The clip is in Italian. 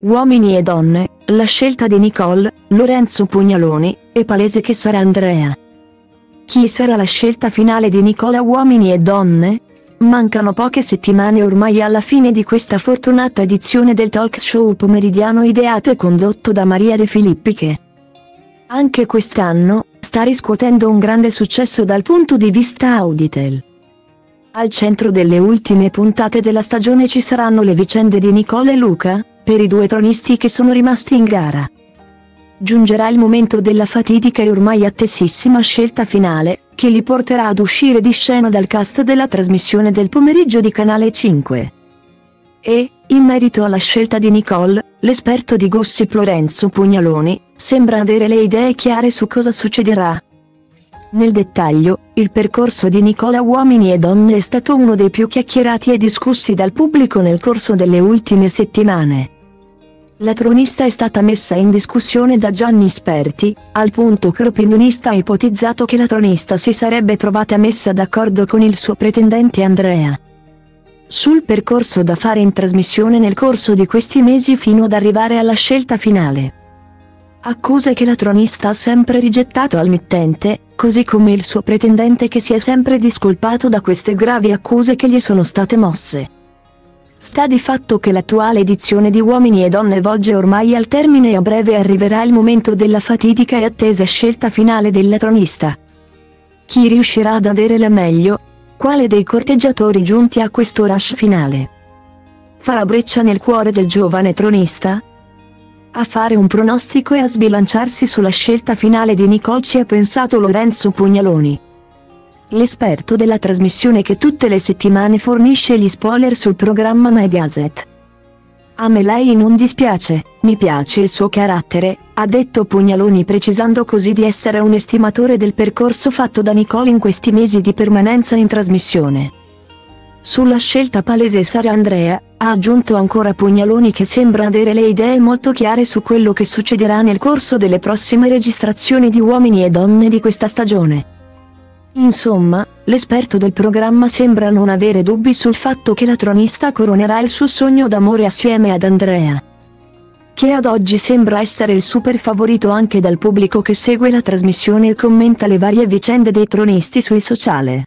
Uomini e donne, la scelta di Nicole, Lorenzo Pugnaloni, è palese che sarà Andrea. Chi sarà la scelta finale di Nicola Uomini e donne? Mancano poche settimane ormai alla fine di questa fortunata edizione del talk show pomeridiano ideato e condotto da Maria De Filippi che anche quest'anno sta riscuotendo un grande successo dal punto di vista Auditel. Al centro delle ultime puntate della stagione ci saranno le vicende di Nicole e Luca, per i due tronisti che sono rimasti in gara. Giungerà il momento della fatidica e ormai attesissima scelta finale, che li porterà ad uscire di scena dal cast della trasmissione del pomeriggio di Canale 5. E, in merito alla scelta di Nicole, l'esperto di gossip Lorenzo Pugnaloni, sembra avere le idee chiare su cosa succederà. Nel dettaglio, il percorso di Nicola Uomini e Donne è stato uno dei più chiacchierati e discussi dal pubblico nel corso delle ultime settimane. La tronista è stata messa in discussione da Gianni Sperti, al punto che l'opinionista ha ipotizzato che la tronista si sarebbe trovata messa d'accordo con il suo pretendente Andrea. Sul percorso da fare in trasmissione nel corso di questi mesi fino ad arrivare alla scelta finale. Accuse che la tronista ha sempre rigettato al mittente, così come il suo pretendente che si è sempre discolpato da queste gravi accuse che gli sono state mosse. Sta di fatto che l'attuale edizione di Uomini e Donne volge ormai al termine e a breve arriverà il momento della fatidica e attesa scelta finale della tronista. Chi riuscirà ad avere la meglio? Quale dei corteggiatori giunti a questo rush finale? Farà breccia nel cuore del giovane tronista? A fare un pronostico e a sbilanciarsi sulla scelta finale di Nicole ci ha pensato Lorenzo Pugnaloni l'esperto della trasmissione che tutte le settimane fornisce gli spoiler sul programma Mediaset. A me lei non dispiace, mi piace il suo carattere, ha detto Pugnaloni precisando così di essere un estimatore del percorso fatto da Nicole in questi mesi di permanenza in trasmissione. Sulla scelta palese Sara Andrea, ha aggiunto ancora Pugnaloni che sembra avere le idee molto chiare su quello che succederà nel corso delle prossime registrazioni di Uomini e Donne di questa stagione. Insomma, l'esperto del programma sembra non avere dubbi sul fatto che la tronista coronerà il suo sogno d'amore assieme ad Andrea. Che ad oggi sembra essere il super favorito anche dal pubblico che segue la trasmissione e commenta le varie vicende dei tronisti sui sociali.